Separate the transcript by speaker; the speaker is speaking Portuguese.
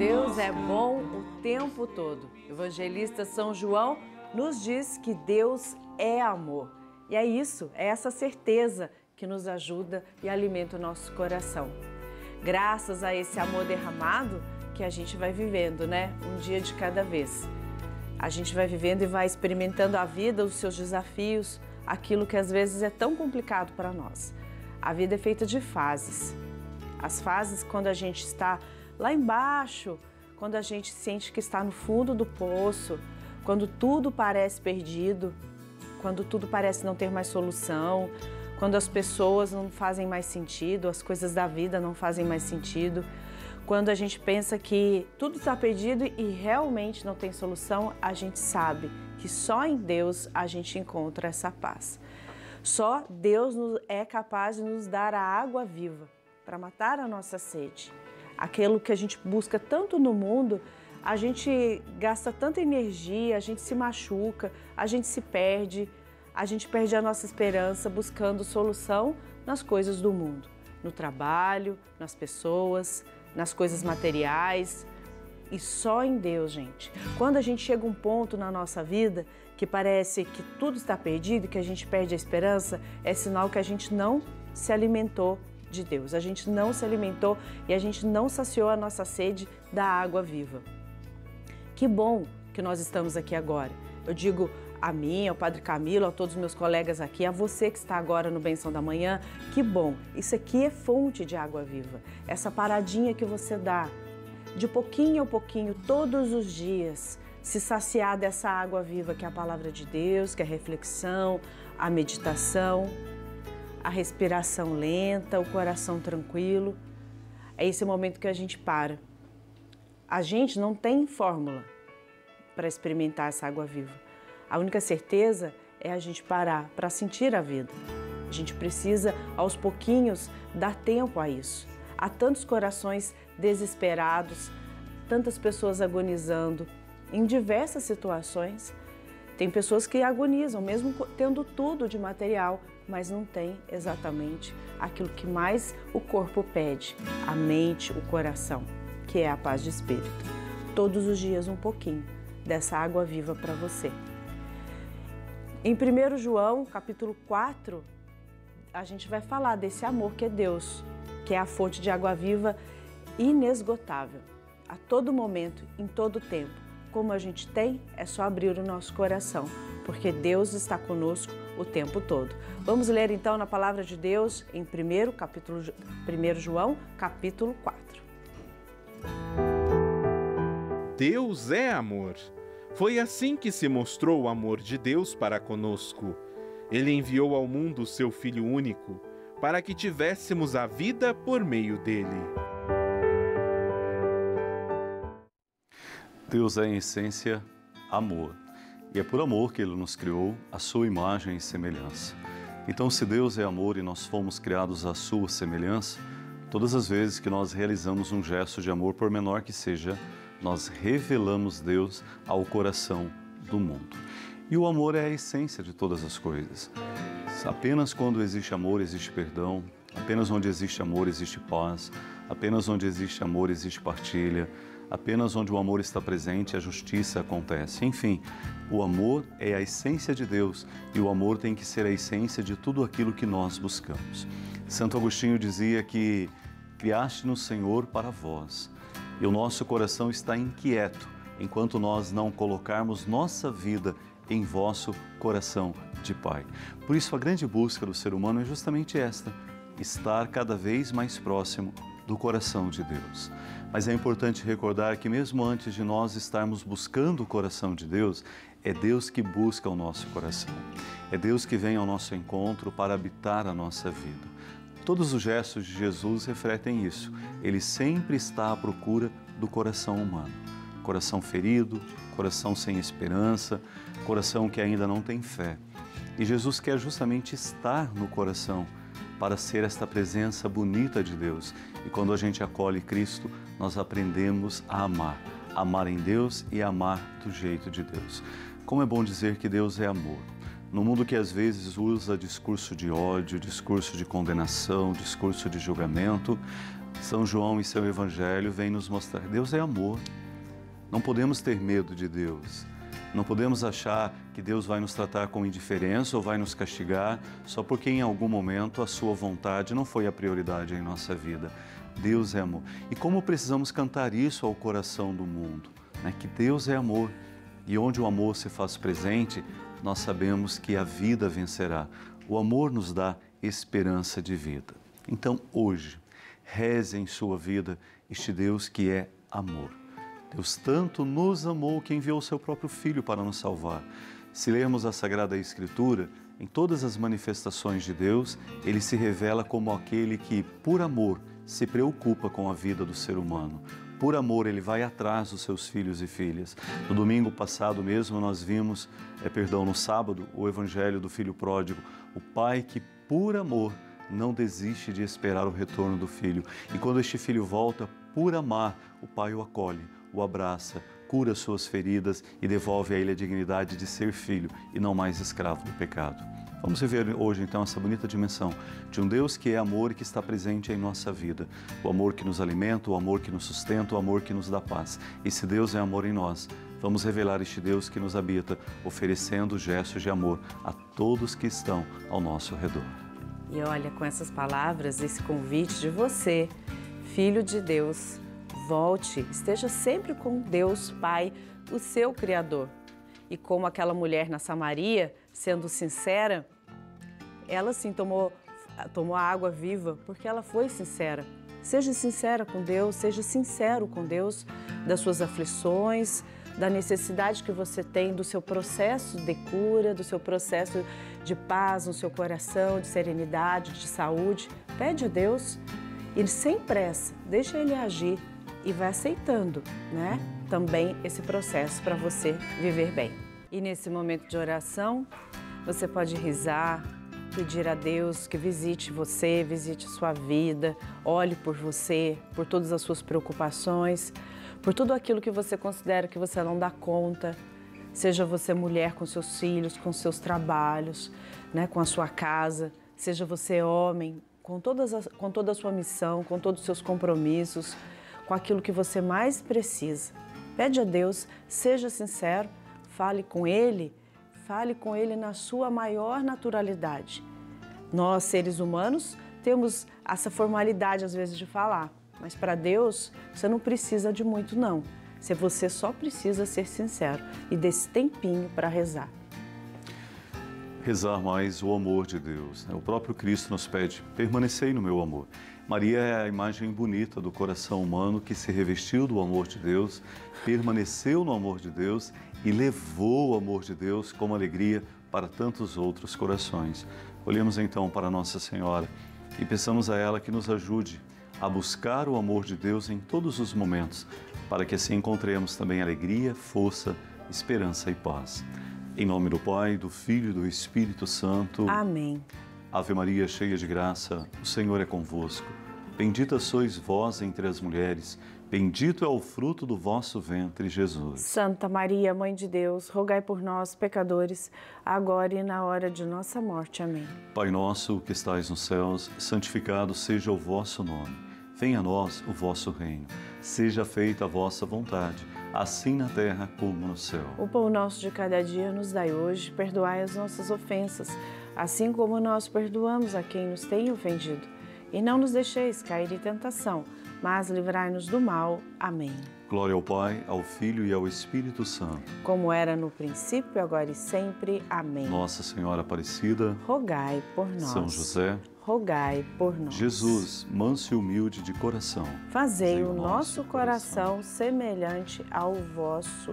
Speaker 1: Deus é bom o tempo todo. Evangelista São João nos diz que Deus é amor. E é isso, é essa certeza que nos ajuda e alimenta o nosso coração. Graças a esse amor derramado que a gente vai vivendo, né? Um dia de cada vez. A gente vai vivendo e vai experimentando a vida, os seus desafios, aquilo que às vezes é tão complicado para nós. A vida é feita de fases. As fases quando a gente está lá embaixo, quando a gente sente que está no fundo do poço, quando tudo parece perdido, quando tudo parece não ter mais solução, quando as pessoas não fazem mais sentido, as coisas da vida não fazem mais sentido, quando a gente pensa que tudo está perdido e realmente não tem solução, a gente sabe que só em Deus a gente encontra essa paz. Só Deus é capaz de nos dar a água viva para matar a nossa sede. Aquilo que a gente busca tanto no mundo, a gente gasta tanta energia, a gente se machuca, a gente se perde a gente perde a nossa esperança buscando solução nas coisas do mundo, no trabalho, nas pessoas, nas coisas materiais. E só em Deus, gente. Quando a gente chega a um ponto na nossa vida que parece que tudo está perdido, que a gente perde a esperança, é sinal que a gente não se alimentou de Deus. A gente não se alimentou e a gente não saciou a nossa sede da água viva. Que bom que nós estamos aqui agora. Eu digo a mim, ao Padre Camilo, a todos os meus colegas aqui, a você que está agora no Benção da Manhã, que bom! Isso aqui é fonte de água viva. Essa paradinha que você dá, de pouquinho a pouquinho, todos os dias, se saciar dessa água viva que é a palavra de Deus, que é a reflexão, a meditação, a respiração lenta, o coração tranquilo. É esse momento que a gente para. A gente não tem fórmula para experimentar essa água viva a única certeza é a gente parar para sentir a vida. A gente precisa, aos pouquinhos, dar tempo a isso. Há tantos corações desesperados, tantas pessoas agonizando em diversas situações. Tem pessoas que agonizam, mesmo tendo tudo de material, mas não tem exatamente aquilo que mais o corpo pede, a mente, o coração, que é a paz de espírito. Todos os dias um pouquinho dessa água viva para você. Em 1 João, capítulo 4, a gente vai falar desse amor que é Deus, que é a fonte de água viva inesgotável, a todo momento, em todo tempo. Como a gente tem, é só abrir o nosso coração, porque Deus está conosco o tempo todo. Vamos ler então na palavra de Deus em 1 capítulo 1 João, capítulo 4.
Speaker 2: Deus é amor. Foi assim que se mostrou o amor de Deus para conosco. Ele enviou ao mundo seu Filho único, para que tivéssemos a vida por meio dele.
Speaker 3: Deus é, em essência, amor. E é por amor que Ele nos criou, a sua imagem e semelhança. Então, se Deus é amor e nós fomos criados à sua semelhança, todas as vezes que nós realizamos um gesto de amor, por menor que seja, nós revelamos Deus ao coração do mundo. E o amor é a essência de todas as coisas. Apenas quando existe amor, existe perdão. Apenas onde existe amor, existe paz. Apenas onde existe amor, existe partilha. Apenas onde o amor está presente, a justiça acontece. Enfim, o amor é a essência de Deus e o amor tem que ser a essência de tudo aquilo que nós buscamos. Santo Agostinho dizia que criaste no Senhor para vós e o nosso coração está inquieto enquanto nós não colocarmos nossa vida em vosso coração de Pai. Por isso, a grande busca do ser humano é justamente esta: estar cada vez mais próximo do coração de Deus. Mas é importante recordar que, mesmo antes de nós estarmos buscando o coração de Deus, é Deus que busca o nosso coração. É Deus que vem ao nosso encontro para habitar a nossa vida. Todos os gestos de Jesus refletem isso. Ele sempre está à procura do coração humano. Coração ferido, coração sem esperança, coração que ainda não tem fé. E Jesus quer justamente estar no coração para ser esta presença bonita de Deus. E quando a gente acolhe Cristo, nós aprendemos a amar. Amar em Deus e amar do jeito de Deus. Como é bom dizer que Deus é amor. no mundo que às vezes usa discurso de ódio, discurso de condenação, discurso de julgamento, São João e seu Evangelho vêm nos mostrar: Deus é amor. Não podemos ter medo de Deus. Não podemos achar que Deus vai nos tratar com indiferença ou vai nos castigar só porque em algum momento a sua vontade não foi a prioridade em nossa vida. Deus é amor. E como precisamos cantar isso ao coração do mundo? Né? Que Deus é amor. E onde o amor se faz presente, nós sabemos que a vida vencerá. O amor nos dá esperança de vida. Então, hoje, reze em sua vida este Deus que é amor. Deus tanto nos amou que enviou o seu próprio Filho para nos salvar. Se lermos a Sagrada Escritura, em todas as manifestações de Deus, ele se revela como aquele que, por amor, se preocupa com a vida do ser humano. Por amor, ele vai atrás dos seus filhos e filhas. No domingo passado mesmo, nós vimos, é, perdão, no sábado, o evangelho do filho pródigo, o pai que, por amor, não desiste de esperar o retorno do filho. E quando este filho volta, por amar, o pai o acolhe, o abraça, cura suas feridas e devolve a ele a dignidade de ser filho e não mais escravo do pecado. Vamos rever hoje então essa bonita dimensão de um Deus que é amor e que está presente em nossa vida. O amor que nos alimenta, o amor que nos sustenta, o amor que nos dá paz. Esse Deus é amor em nós. Vamos revelar este Deus que nos habita, oferecendo gestos de amor a todos que estão ao nosso redor.
Speaker 1: E olha, com essas palavras, esse convite de você, filho de Deus, volte, esteja sempre com Deus Pai, o seu Criador. E como aquela mulher na Samaria, sendo sincera, ela sim tomou, tomou a água viva porque ela foi sincera. Seja sincera com Deus, seja sincero com Deus das suas aflições, da necessidade que você tem do seu processo de cura, do seu processo de paz no seu coração, de serenidade, de saúde. Pede a Deus e sem pressa, deixa Ele agir e vai aceitando, né? Também esse processo para você viver bem. E nesse momento de oração, você pode risar, pedir a Deus que visite você, visite sua vida, olhe por você, por todas as suas preocupações, por tudo aquilo que você considera que você não dá conta. Seja você mulher com seus filhos, com seus trabalhos, né, com a sua casa, seja você homem, com, todas as, com toda a sua missão, com todos os seus compromissos, com aquilo que você mais precisa. Pede a Deus, seja sincero, fale com Ele, fale com Ele na sua maior naturalidade. Nós, seres humanos, temos essa formalidade às vezes de falar, mas para Deus você não precisa de muito, não. Se você só precisa ser sincero e desse tempinho para rezar.
Speaker 3: Rezar mais o amor de Deus. né? O próprio Cristo nos pede: permanecei no meu amor. Maria é a imagem bonita do coração humano que se revestiu do amor de Deus, permaneceu no amor de Deus e levou o amor de Deus como alegria para tantos outros corações. Olhemos então para Nossa Senhora e peçamos a ela que nos ajude a buscar o amor de Deus em todos os momentos, para que assim encontremos também alegria, força, esperança e paz. Em nome do Pai, do Filho e do Espírito Santo.
Speaker 1: Amém.
Speaker 3: Ave Maria, cheia de graça, o Senhor é convosco. Bendita sois vós entre as mulheres, bendito é o fruto do vosso ventre, Jesus.
Speaker 1: Santa Maria, Mãe de Deus, rogai por nós, pecadores, agora e na hora de nossa morte. Amém.
Speaker 3: Pai nosso que estais nos céus, santificado seja o vosso nome. Venha a nós o vosso reino. Seja feita a vossa vontade, assim na terra como no céu.
Speaker 1: O pão nosso de cada dia nos dai hoje, perdoai as nossas ofensas, assim como nós perdoamos a quem nos tem ofendido. E não nos deixeis cair em tentação, mas livrai-nos do mal. Amém.
Speaker 3: Glória ao Pai, ao Filho e ao Espírito Santo.
Speaker 1: Como era no princípio, agora e sempre. Amém.
Speaker 3: Nossa Senhora Aparecida,
Speaker 1: Rogai por nós.
Speaker 3: São José,
Speaker 1: Rogai por nós.
Speaker 3: Jesus, manso e humilde de coração.
Speaker 1: Fazei o nosso coração semelhante ao vosso.